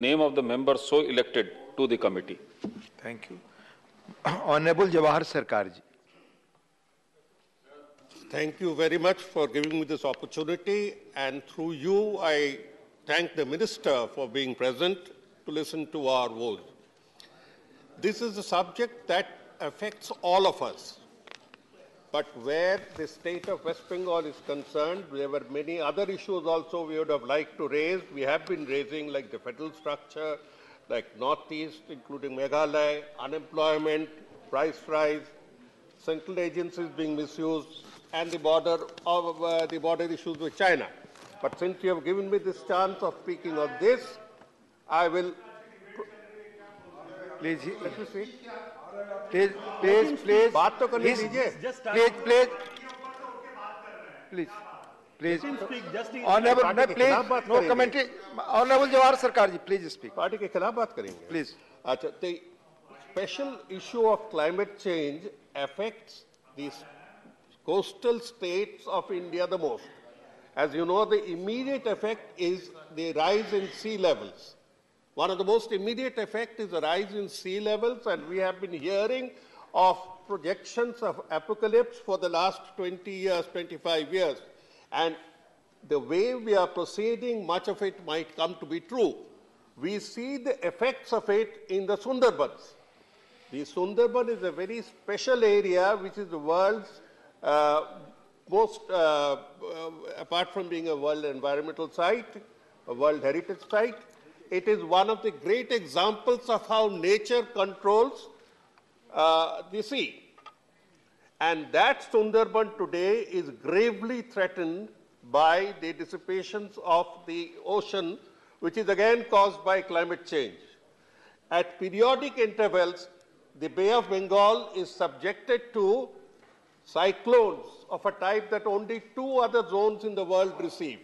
name of the member so elected to the committee. Thank you. Honorable Jawhar Sircarji. Thank you very much for giving me this opportunity. And through you, I thank the Minister for being present to listen to our voice. This is a subject that affects all of us. But where the state of West Bengal is concerned, there were many other issues also we would have liked to raise. We have been raising, like the federal structure, like Northeast, including Meghalaya, unemployment, price rise, central agencies being misused, and the border of uh, the border issues with China. But since you have given me this chance of speaking on this, I will. Please, Let me speak. Please please please खिलाफ बात करेंगे। Special issue of climate change effects this coastal of India the most As you know, the immediate effect is the rise in sea levels. One of the most immediate effect is the rise in sea levels, and we have been hearing of projections of apocalypse for the last 20 years, 25 years. And the way we are proceeding, much of it might come to be true. We see the effects of it in the Sundarbans. The Sundarban is a very special area which is the world's uh, most, uh, uh, apart from being a world environmental site, a world heritage site, it is one of the great examples of how nature controls uh, the sea. And that Sundarban today is gravely threatened by the dissipations of the ocean, which is again caused by climate change. At periodic intervals, the Bay of Bengal is subjected to cyclones of a type that only two other zones in the world receive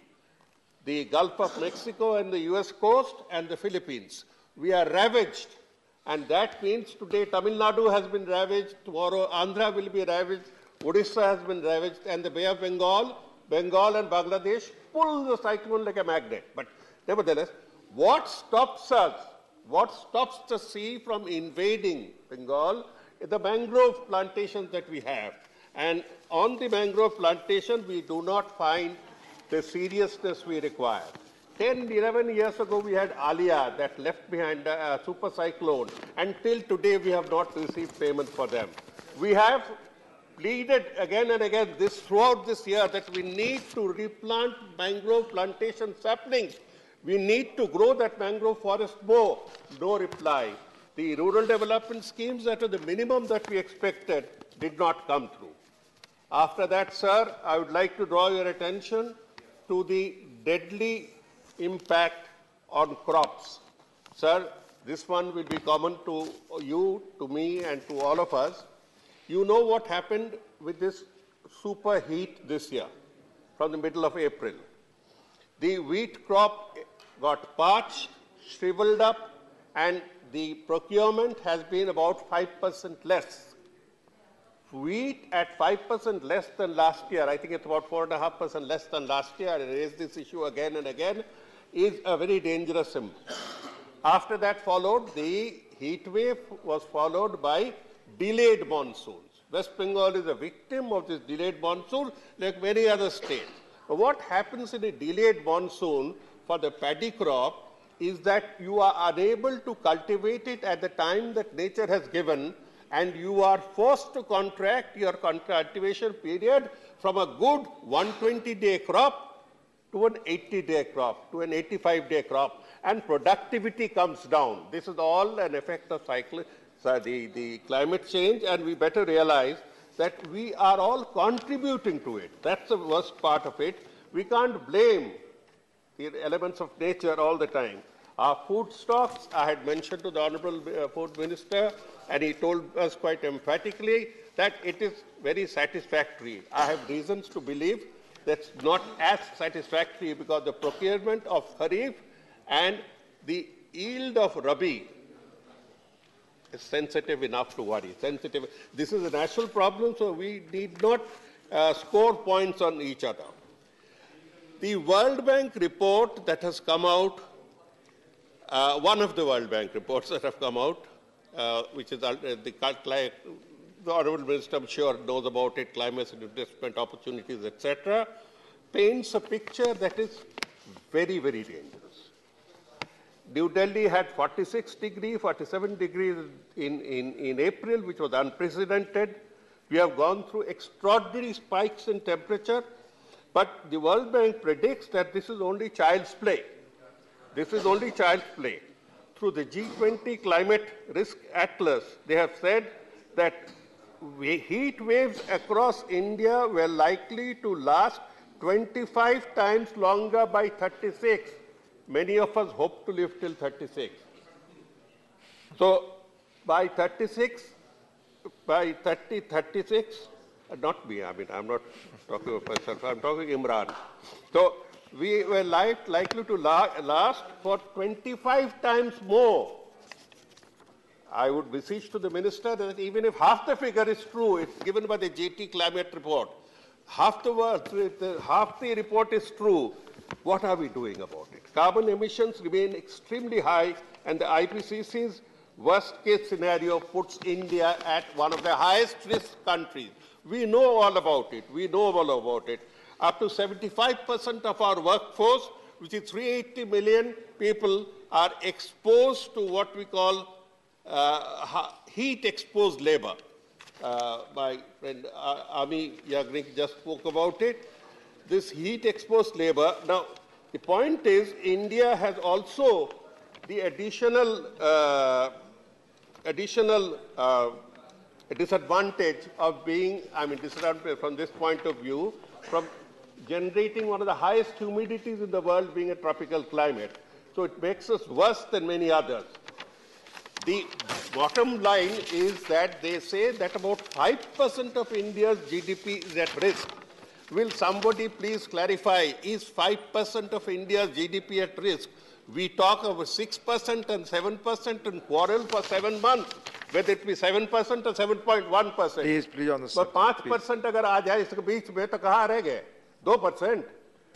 the Gulf of Mexico and the US coast and the Philippines. We are ravaged, and that means today Tamil Nadu has been ravaged, tomorrow Andhra will be ravaged, Odisha has been ravaged, and the Bay of Bengal, Bengal and Bangladesh pull the cyclone like a magnet. But nevertheless, what stops us, what stops the sea from invading Bengal the mangrove plantations that we have. And on the mangrove plantation, we do not find the seriousness we require. 10, 11 years ago, we had Aila that left behind a, a super cyclone. Until today, we have not received payment for them. We have pleaded again and again this throughout this year that we need to replant mangrove plantation saplings. We need to grow that mangrove forest more. No reply. The rural development schemes that were the minimum that we expected did not come through. After that, sir, I would like to draw your attention to the deadly impact on crops. Sir, this one will be common to you, to me, and to all of us. You know what happened with this super heat this year from the middle of April. The wheat crop got parched, shriveled up, and the procurement has been about 5% less wheat at 5% less than last year, I think it's about 4.5% less than last year, I raised this issue again and again, is a very dangerous symbol. After that followed, the heat wave was followed by delayed monsoons. West Bengal is a victim of this delayed monsoon like many other states. But what happens in a delayed monsoon for the paddy crop is that you are unable to cultivate it at the time that nature has given and you are forced to contract your cultivation period from a good 120 day crop to an 80 day crop, to an 85 day crop, and productivity comes down. This is all an effect of cycle, so the, the climate change, and we better realize that we are all contributing to it. That's the worst part of it. We can't blame the elements of nature all the time. Our food stocks, I had mentioned to the Honorable uh, Food Minister, and he told us quite emphatically that it is very satisfactory. I have reasons to believe that's not as satisfactory because the procurement of Kharif and the yield of Rabi is sensitive enough to worry. Sensitive. This is a national problem, so we need not uh, score points on each other. The World Bank report that has come out uh, one of the World Bank reports that have come out, uh, which is uh, the, the Honorable Minister, I'm sure, knows about it, climate and investment opportunities, etc., paints a picture that is very, very dangerous. New Delhi had 46 degrees, 47 degrees in, in, in April, which was unprecedented. We have gone through extraordinary spikes in temperature, but the World Bank predicts that this is only child's play. This is only child's play. Through the G20 Climate Risk Atlas, they have said that heat waves across India were likely to last 25 times longer by 36. Many of us hope to live till 36. So by 36, by 30, 36, uh, not me, I mean, I'm not talking of myself, I'm talking Imran. So we were like, likely to la- last for 25 times more. I would beseech to the minister that even if half the figure is true, it's given by the JT climate report, half the, half the report is true, what are we doing about it? Carbon emissions remain extremely high, and the IPCC's worst case scenario puts India at one of the highest risk countries. We know all about it. We know all about it. Up to 75% of our workforce, which is 380 million people, are exposed to what we call uh, heat exposed labor. Uh, my friend uh, Amee Yajnik just spoke about it. This heat exposed labor. Now, the point is, India has also the additional, uh, additional uh, disadvantage of being, I mean, disadvantage from this point of view, from generating one of the highest humidities in the world being a tropical climate. So it makes us worse than many others. The bottom line is that they say that about 5% of India's GDP is at risk. Will somebody please clarify, is 5% of India's GDP at risk? We talk of 6% and 7% and quarrel for seven months, whether it be 7% or 7.1%. Please, please, on the पर पाँच percent अगर आ जाए इसके बीच में तो कहाँ रह गए दो परसेंट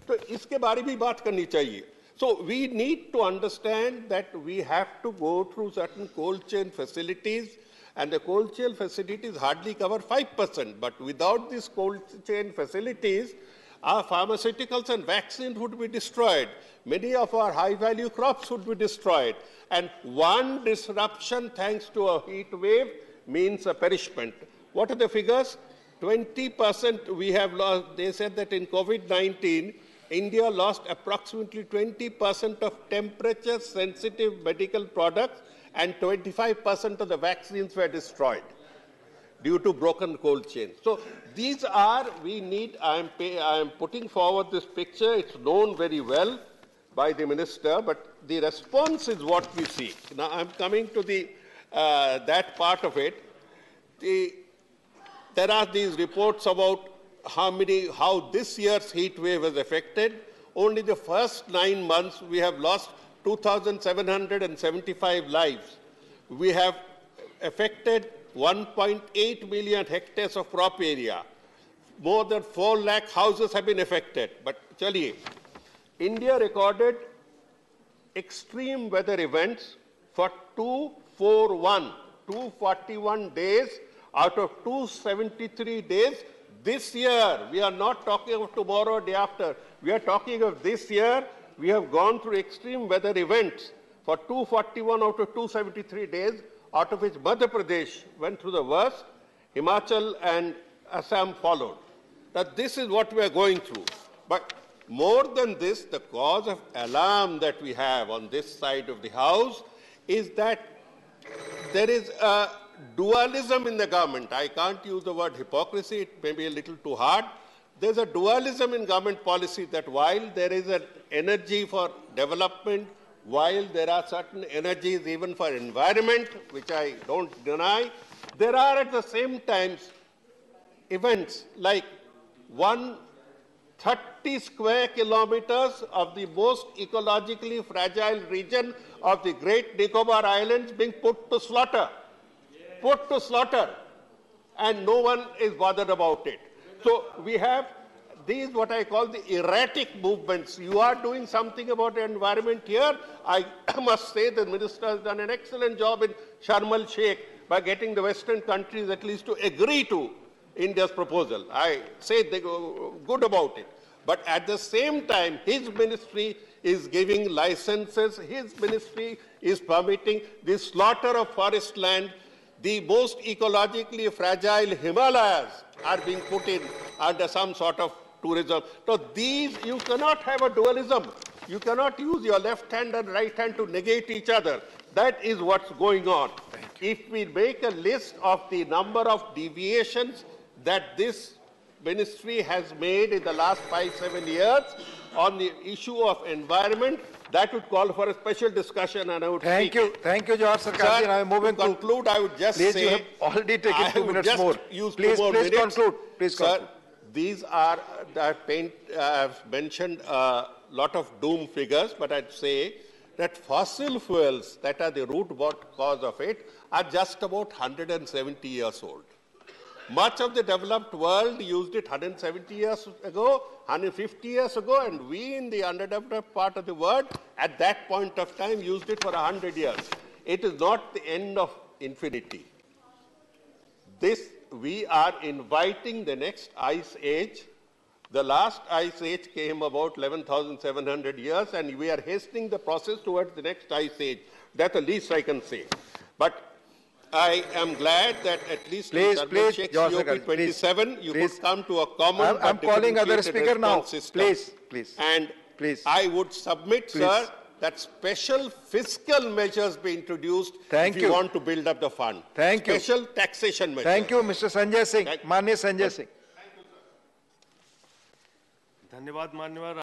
तो इसके बारे में भी बात करनी चाहिए so we need to understand that we have to go through certain cold chain facilities and the cold chain facilities hardly cover 5% but without these cold chain facilities our pharmaceuticals and vaccines would be destroyed. Many of our high value crops would be destroyed. And one disruption, thanks to a heat wave, means a perishment. What are the figures? 20% we have lost. They said that in COVID 19, India lost approximately 20% of temperature sensitive medical products, and 25% of the vaccines were destroyed due to broken cold chain. So these are, we need, I am, pay, I am putting forward this picture, it's known very well by the minister, but the response is what we see. Now I'm coming to the, uh, that part of it. The, there are these reports about how many, how this year's heat wave has affected. Only the first nine months, we have lost 2,775 lives. We have affected 1.8 million hectares of crop area. More than 4 lakh houses have been affected. But chaliye, India recorded extreme weather events for 241, 241 days out of 273 days this year. We are not talking of tomorrow or day after. We are talking of this year. We have gone through extreme weather events for 241 out of 273 days, out of which Madhya Pradesh went through the worst, Himachal and Assam followed. That this is what we are going through. But more than this, the cause of alarm that we have on this side of the house is that there is a dualism in the government. I can't use the word hypocrisy, it may be a little too hard. There's a dualism in government policy that while there is an energy for development, while there are certain energies even for environment, which I don't deny, there are at the same time events like one 30 square kilometers of the most ecologically fragile region of the Great Nicobar Islands being put to slaughter. Put to slaughter. And no one is bothered about it. So we have these what I call the erratic movements. You are doing something about the environment here. I must say the minister has done an excellent job in Sharm el Sheikh by getting the Western countries at least to agree to India's proposal. I say they go good about it. But at the same time, his ministry is giving licenses, his ministry is permitting the slaughter of forest land. The most ecologically fragile Himalayas are being put in under some sort of tourism. So these, you cannot have a dualism. You cannot use your left hand and right hand to negate each other. That is what's going on. If we make a list of the number of deviations that this ministry has made in the last five, seven years on the issue of environment, that would call for a special discussion and I would Thank you, it. thank you, Jawhar Sircar ji. I'm moving to to, conclude, I would just please, say. you have already taken I two minutes more. use Please, more please minutes. conclude. Please Sir, conclude. these are, I paint, I've mentioned a lot of doom figures, but I'd say that fossil fuels that are the root cause of it are just about 170 years old. Much of the developed world used it 170 years ago, 150 years ago, and we in the underdeveloped part of the world at that point of time used it for 100 years. It is not the end of infinity. This, we are inviting the next ice age. The last ice age came about 11,700 years, and we are hastening the process towards the next ice age. That's the least I can say. But I am glad that at least Please, in please, Sarmachek Jawahar COP Sarkar, please, 27, you please. could come to a common I'm- I'm but calling other differentiated speaker now. response system. Please, please. And Please. I would submit, Please. sir, that special fiscal measures be introduced Thank if you you. want to build up the fund. Thank you. Special taxation measures. Thank you, Mr. Sanjay Singh, Thank- Manya Sanjay Singh. धन्यवाद मान्यवर